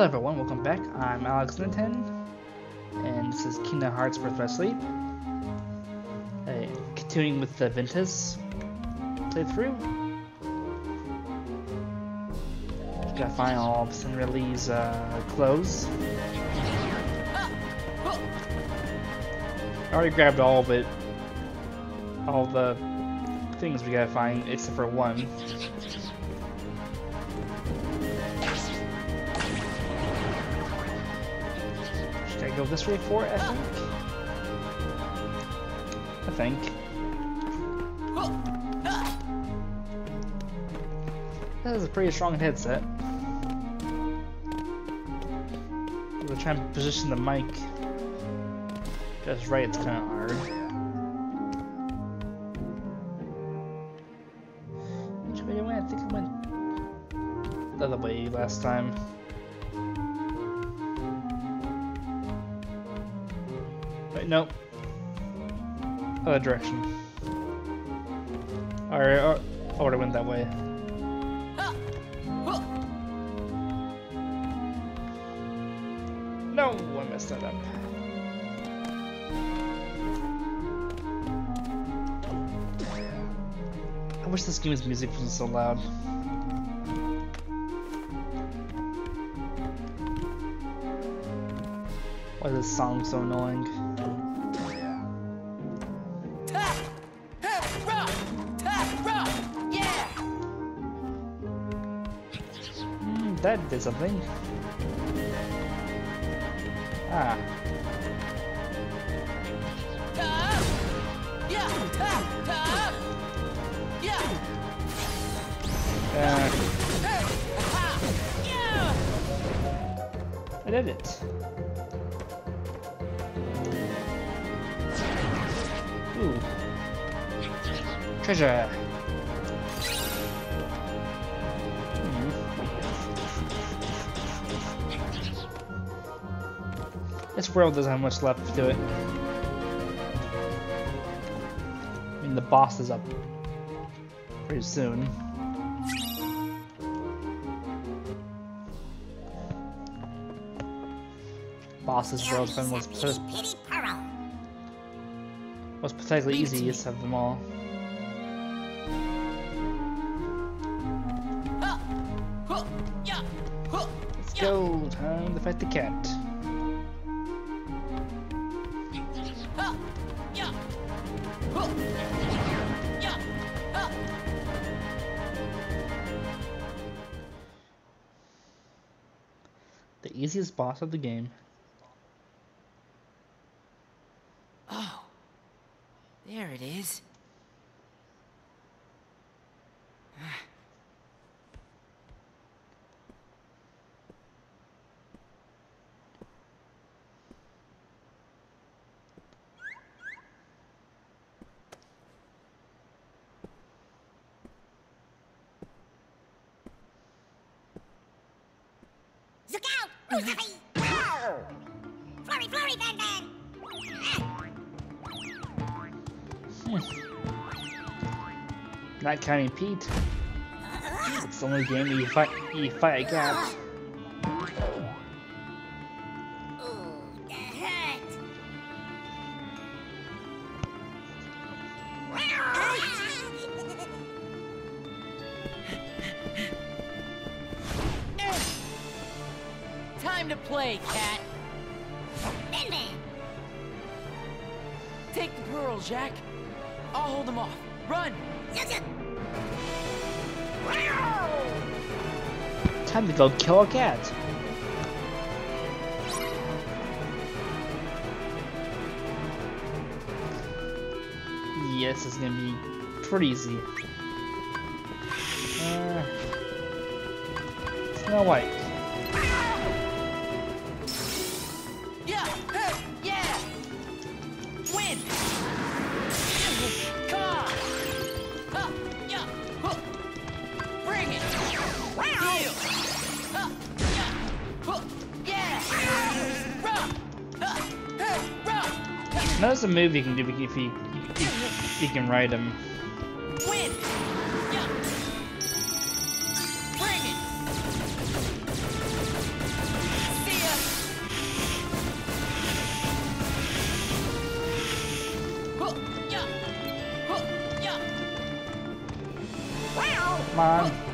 Hello everyone, welcome back. I'm Alex Ninten, and this is Kingdom Hearts Birth by Sleep. Uh, continuing with the Ventus playthrough. Gotta find all of Cinderelli's uh, clothes. I already grabbed all of it, all the things we gotta find, except for one. Go this way for it, I think? I think. That is a pretty strong headset. We're trying to position the mic just right, it's kind of hard. Which way I went? I think I went the other way last time. Nope. Other direction. Alright, oh, I already went that way. No, I messed that up. I wish this game's music wasn't so loud. Why is this song so annoying? That did something. Ah. Uh, I did it. Ooh. Treasure. This world doesn't have much left to it. I mean, the boss is up pretty soon. Boss's world fun was was easy easiest of them all. The easiest boss of the game. Oh, there it is. Not counting. It's the only game that you fight you fight cat. Time to play, cat. Take the pearls, Jaq. I'll hold them off. Run! Time to go kill a cat. Yes, it's gonna be pretty easy. Uh, Snow White. that's a move he can do if he if he can ride him. Win. Come on.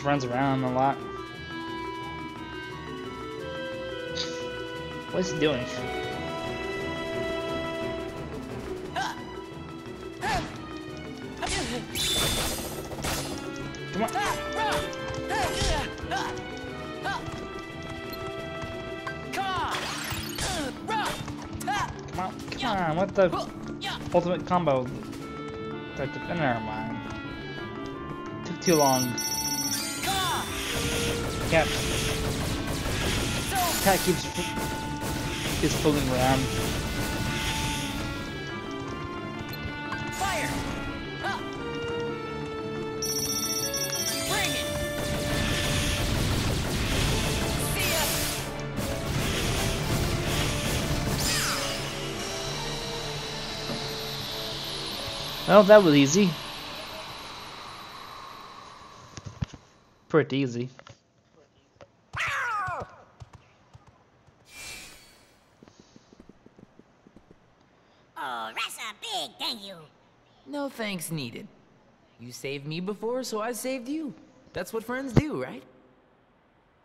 Just runs around a lot. What is he doing? Come on. Come on! What the ultimate combo? Never mind. Took too long. Cat. Cat keeps keeps fooling around. Fire! Bring it! See ya! Well, that was easy. Pretty easy. Oh, that's a big thank you. No thanks needed. You saved me before, so I saved you. That's what friends do, right?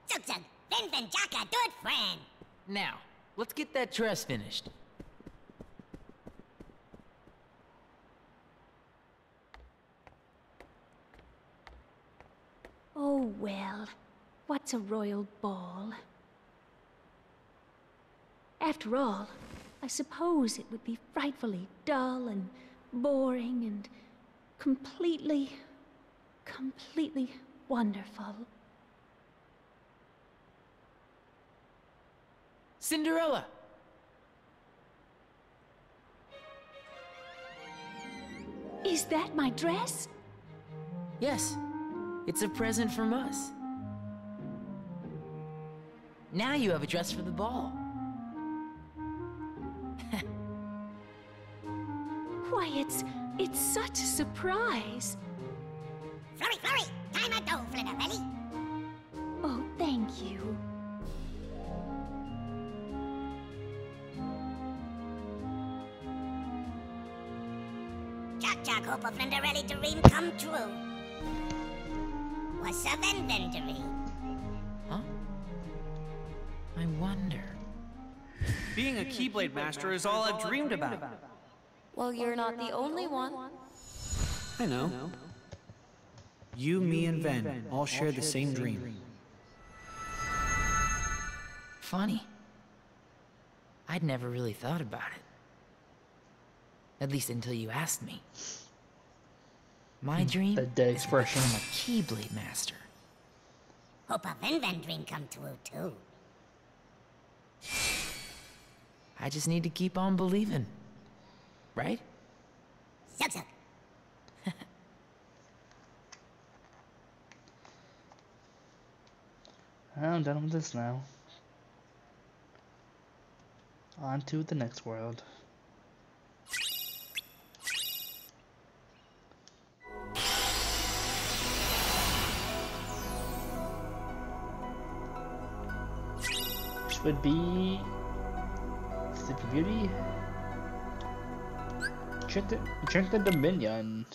Zug zug, Vin Vin Jaka, good friend. Now, let's get that dress finished. Oh, well, what's a royal ball? After all, I suppose it would be frightfully dull and boring and completely, completely wonderful. Cinderella! Is that my dress? Yes, it's a present from us. Now you have a dress for the ball. Why, it's, it's such a surprise. Flurry, flurry, time a dough, Flinterfelly. Oh, thank you. Jaq Jaq hope a Flinterelli dream come true. What's a Venventory? Huh? I wonder. Being a Keyblade Master is all I've dreamed about. Well, you're not the only one. I know. You, me, and Ven all share the same dream. Funny. I'd never really thought about it. At least until you asked me. My hmm. dream The dead is to expression. become a Keyblade Master. Hope a Ven Ven dream come true, too. I just need to keep on believing. Right? Zug zug. I'm done with this now. On to the next world. Which would be Sleepy Beauty. Check the check the Dominion.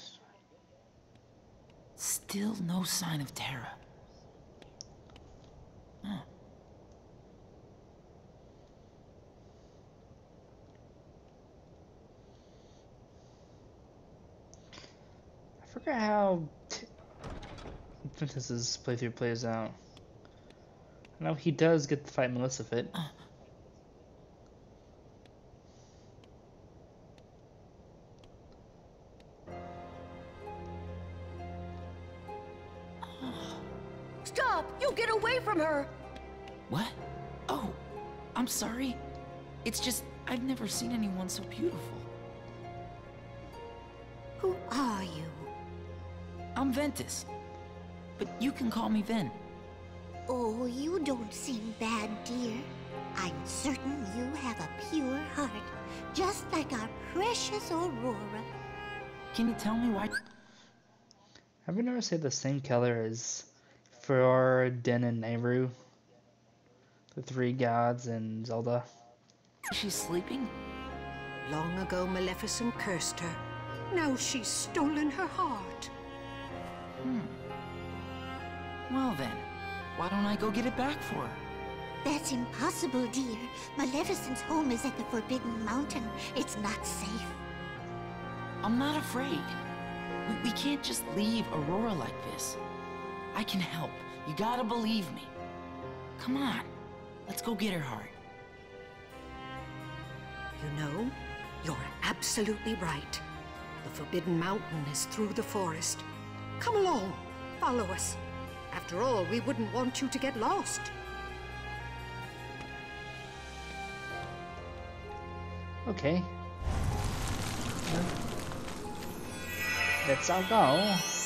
Still no sign of Terra. I forget how Princess's playthrough plays out. I know he does get to fight Maleficent. Stop! You get away from her! What? Oh, I'm sorry. It's just, I've never seen anyone so beautiful. Who are you? I'm Ventus. But you can call me Ven. Oh, you don't seem bad, dear. I'm certain you have a pure heart. just like our precious Aurora. Can you tell me why Have you never they have the same color as Farore, Din and Nayru? The three gods in Zelda. she's sleeping? Long ago, Maleficent cursed her. Now she's stolen her heart. Hmm. Well then, why don't I go get it back for her? That's impossible, dear. Maleficent's home is at the Forbidden Mountain. It's not safe. I'm not afraid. We, we can't just leave Aurora like this. I can help. You gotta believe me. Come on. Let's go get her heart. You know, you're absolutely right. The Forbidden Mountain is through the forest. Come along, follow us. After all, we wouldn't want you to get lost. Okay. Let's all go.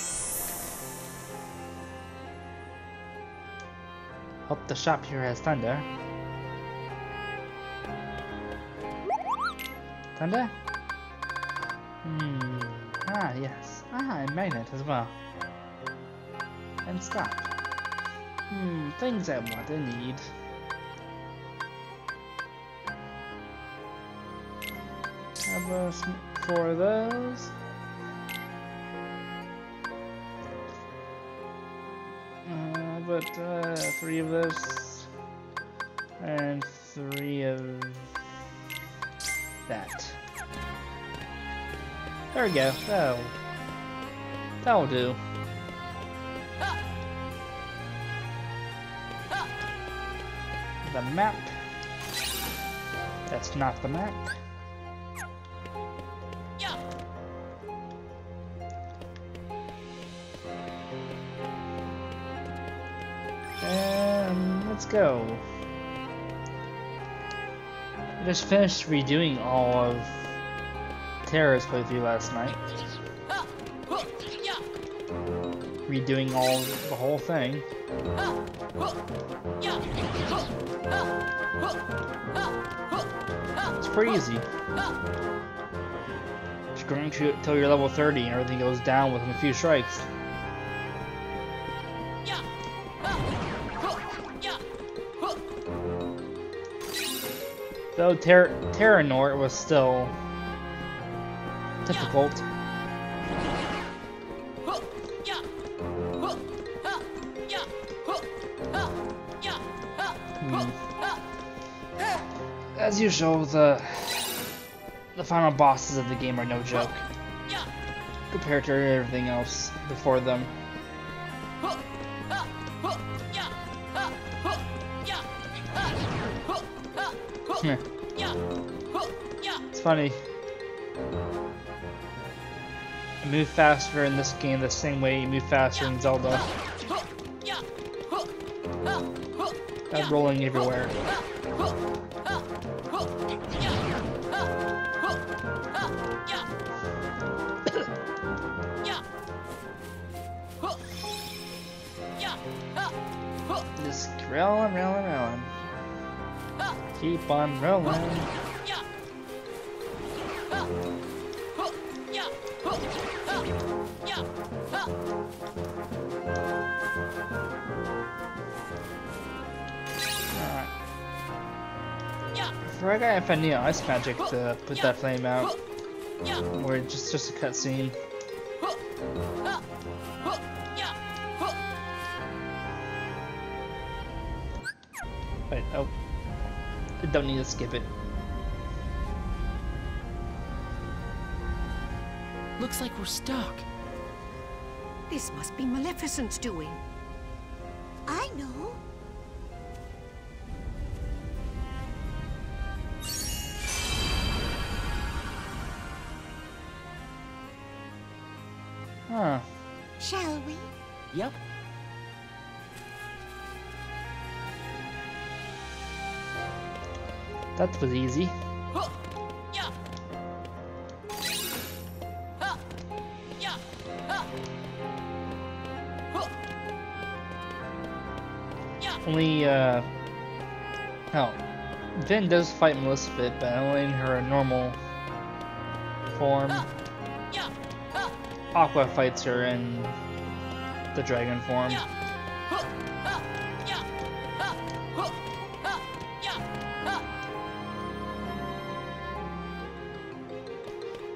The shop here has thunder. Thunder? Hmm. Ah, yes. Ah, and magnet as well. And stop. Hmm, things I want and need. Have a of those. But uh, three of this and three of that. There we go. That'll that'll do. The map. That's not the map. Go. I just finished redoing all of Terra's playthrough last night. Redoing all the whole thing. It's pretty easy. Just going to till you're level 30 and everything goes down within a few strikes. Though Ter Terranort was still difficult. Hmm. As usual, the the final bosses of the game are no joke compared to everything else before them. Funny. I move faster in this game the same way you move faster in Zelda. I'm rolling everywhere. Just rolling, rolling, rolling. Keep on rolling. I forgot if I need ice magic to put that flame out. Or just just a cutscene. Wait, oh. I don't need to skip it. Looks like we're stuck. This must be Maleficent's doing. I know. Huh. Shall we? Yep. That was easy. Oh! Only, uh... Oh. Ven does fight Melissa, but only in her normal form. Aqua fights her in the dragon form.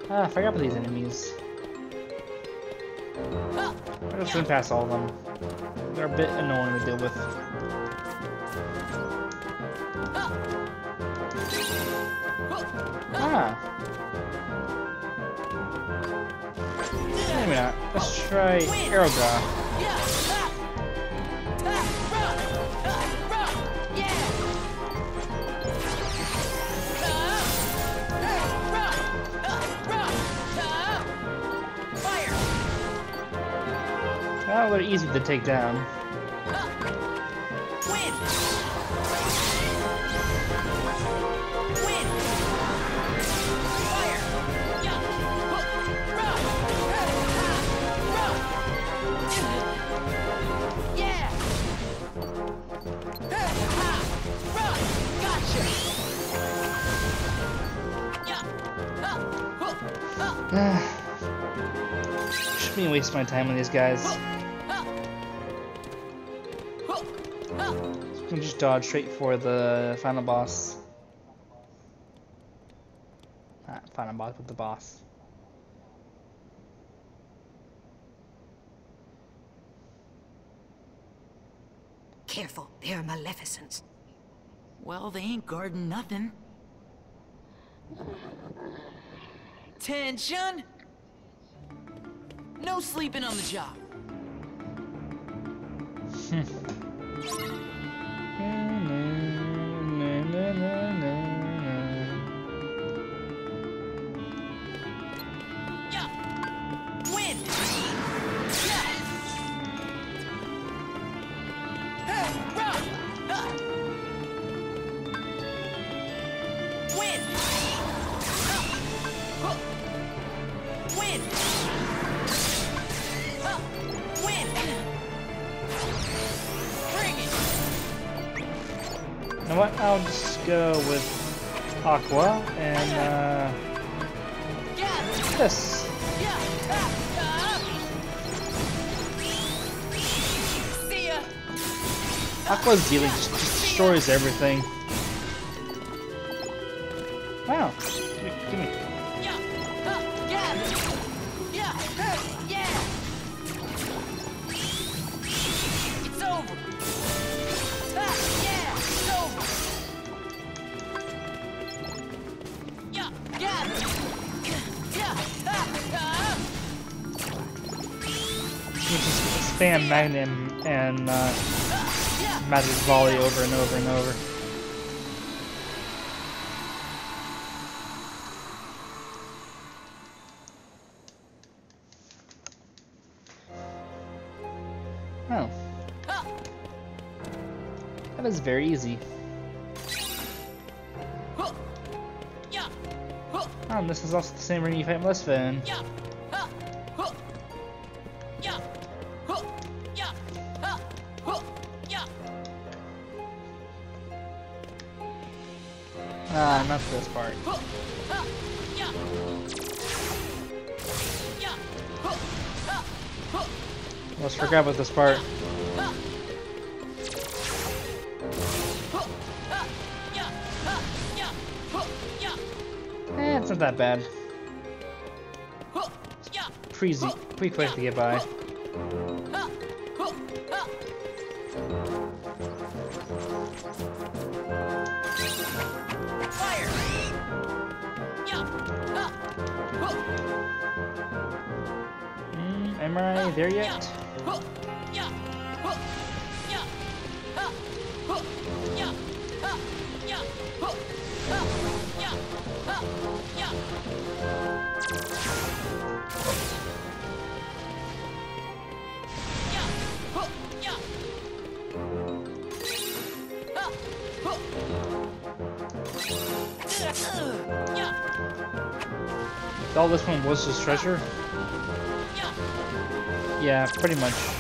Ah, I forgot about these enemies. I'm just gonna pass all of them. They're a bit annoying to deal with. Ah. Maybe not. Let's try Aeroga. Oh, they're easy to take down. Shouldn't be wasting my time on these guys. I can just dodge straight for the final boss. Ah, final boss with the boss. Careful, they're Maleficents. Well, they ain't guarding nothing. Tension! No sleeping on the job. Aqua's dealing just, just destroys everything. Wow. Give me, give me. Spam Magnum and uh, Magic Volley over and over and over. Oh. That is very easy. Oh, and this is also the same ring you fight Melissa in. Yeah! Ah, I not this part. Let's forget about this part. Eh, it's not that bad. Pretty, pretty quick to get by. Ugh! Yeah! All this one was just treasure? Yeah! Pretty much.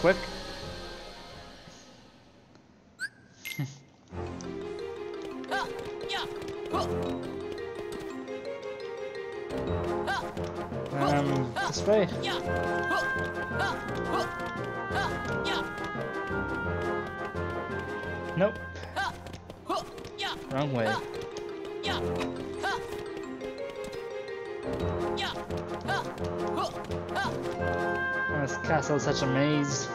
Quick. um, this way. Nope. Wrong way. Oh, this castle is such a maze.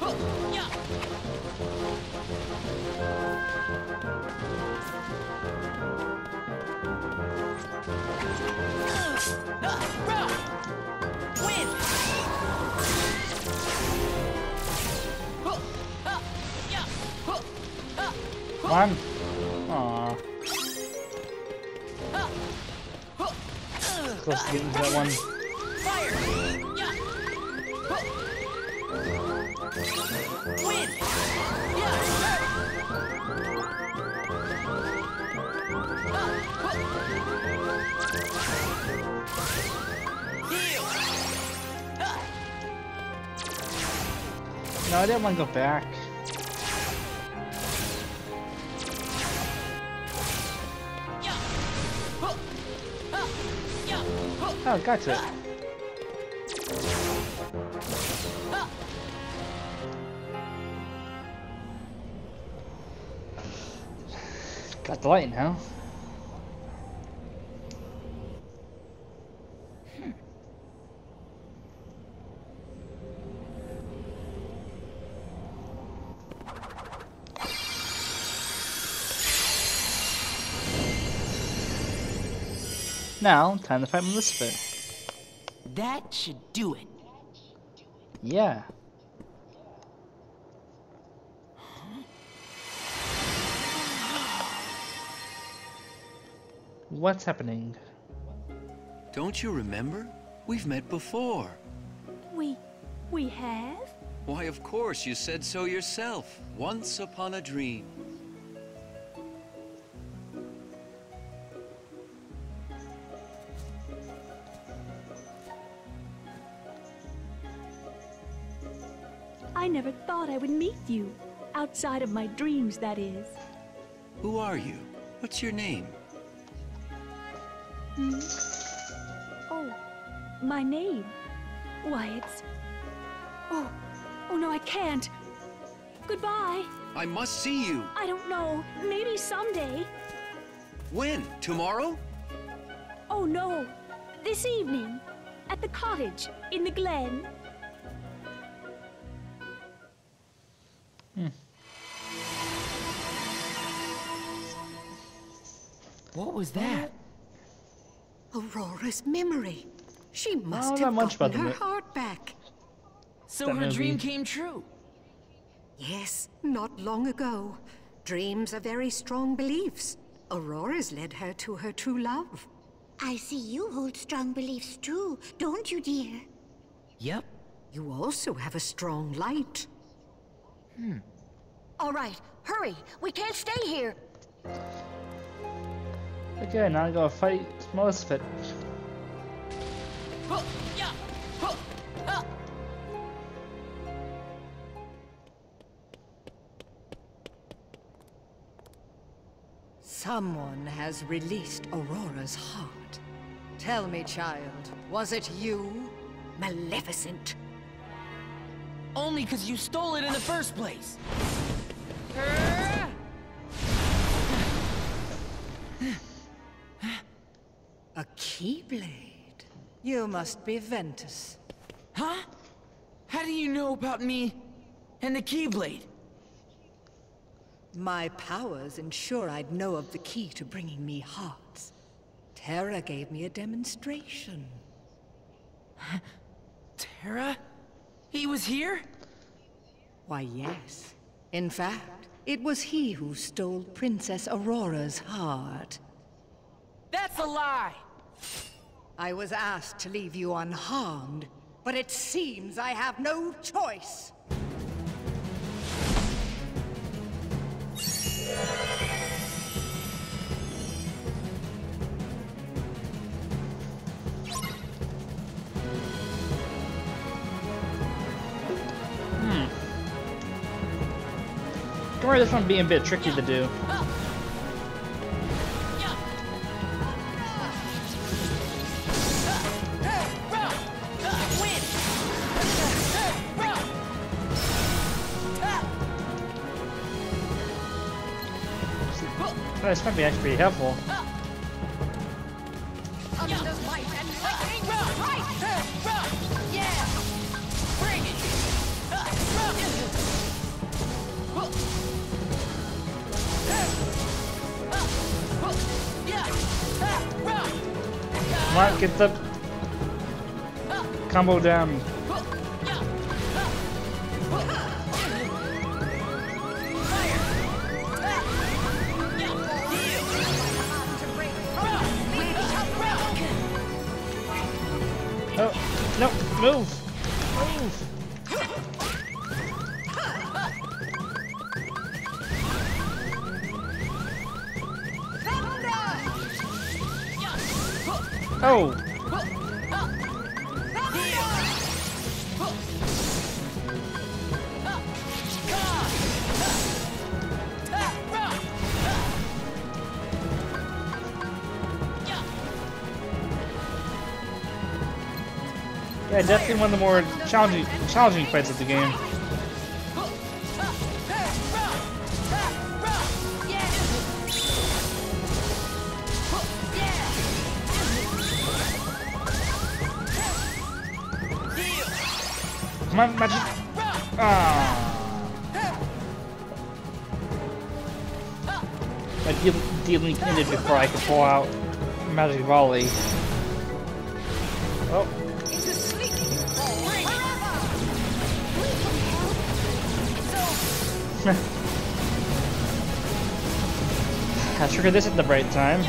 Come on. Aww. Close to getting that one. No, I didn't want to go back. Oh, gotcha. Got the light now. Hmm. Now, time to fight Melissa. That should do it. Yeah. What's happening? Don't you remember? We've met before. We. we have? Why, of course, you said so yourself. Once upon a dream. I never thought I would meet you. Outside of my dreams, that is. Who are you? What's your name? Oh, my name. Why, it's. Oh, oh no, I can't. Goodbye. I must see you. I don't know. Maybe someday. When? Tomorrow? Oh no. This evening. At the cottage in the glen. Hmm. What was that? Aurora's memory. She must have much gotten her heart back. So That her dream came true. Yes, not long ago. Dreams are very strong beliefs. Aurora's led her to her true love. I see you hold strong beliefs too, don't you, dear? Yep. You also have a strong light. Hmm. All right, hurry. We can't stay here. Okay, now I gotta fight Melissa. Someone has released Aurora's heart. Tell me, child, was it you? Maleficent. Only because you stole it in the first place. Keyblade. You must be Ventus. Huh? How do you know about me and the Keyblade? My powers ensure I'd know of the key to bringing me hearts. Terra gave me a demonstration. Terra? He was here? Why, yes. In fact, it was he who stole Princess Aurora's heart. That's a lie! I was asked to leave you unharmed, but it seems I have no choice. Hmm. Don't worry, this one being a bit tricky to do. Oh. This might be actually helpful. On, get the combo down. No, move! Move! Oh! Definitely one of the more challenging challenging fights of the game. On, magic. Ah. My deal dealing ended before I could pull out magic volley. Oh. I triggered this at the right time.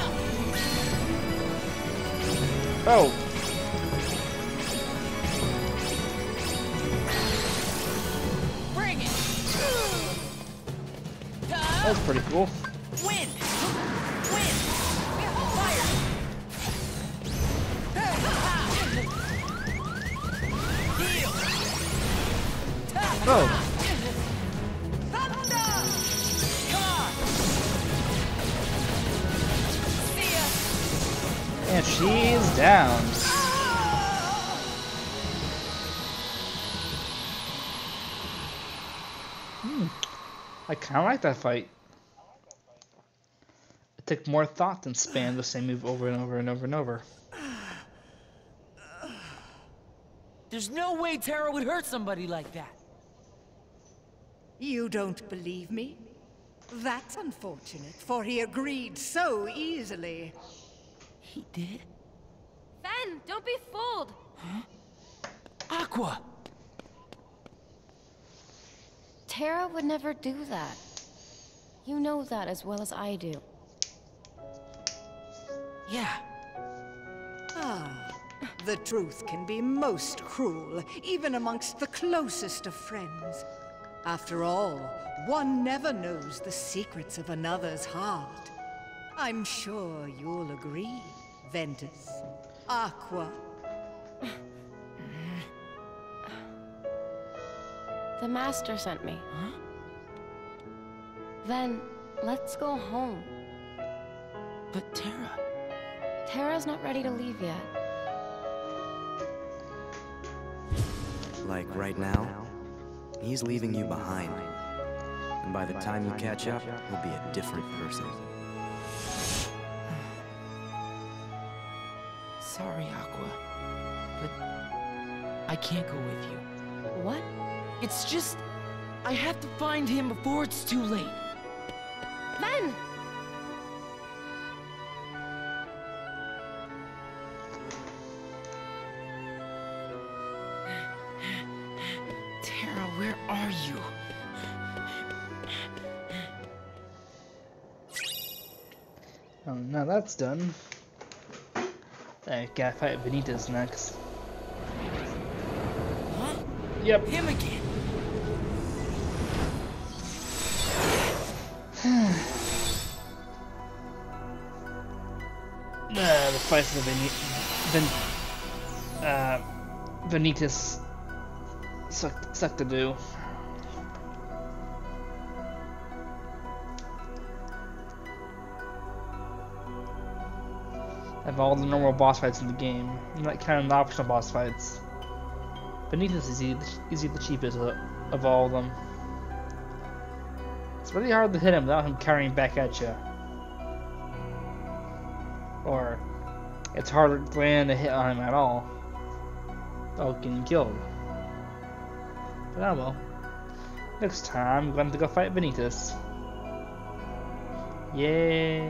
Oh. Bring That was pretty cool. Win! Win! Fire. Oh. She's down. Hmm. I kind of like that fight. It took more thought than spam the same move over and over and over and over. There's no way Terra would hurt somebody like that. You don't believe me? That's unfortunate, for he agreed so easily. He did? Ven, don't be fooled. Aqua! Terra would never do that. You know that as well as I do. Yeah. Ah, the truth can be most cruel, even amongst the closest of friends. After all, one never knows the secrets of another's heart. I'm sure you'll agree, Ventus. Aqua. The Master sent me. Huh? Then, let's go home. But Terra... Terra's not ready to leave yet. Like right now, he's leaving you behind. And by the time you catch up, he'll be a different person. sorry, Aqua, but I can't go with you. What? It's just, I have to find him before it's too late. Ven! Terra, where are you? Oh, now that's done. I gotta fight Vanitas next. Huh? Yep. Him again. Uh, the fights of Veni Ven uh, Vanitas suck, suck to do. Of all the normal boss fights in the game, not counting the optional boss fights. Vanitas is easy, easy the cheapest of, all of them. It's really hard to hit him without him carrying back at you. Or it's harder to land a hit on him at all without getting killed. But oh well. Next time, I'm going to go fight Vanitas. Yay!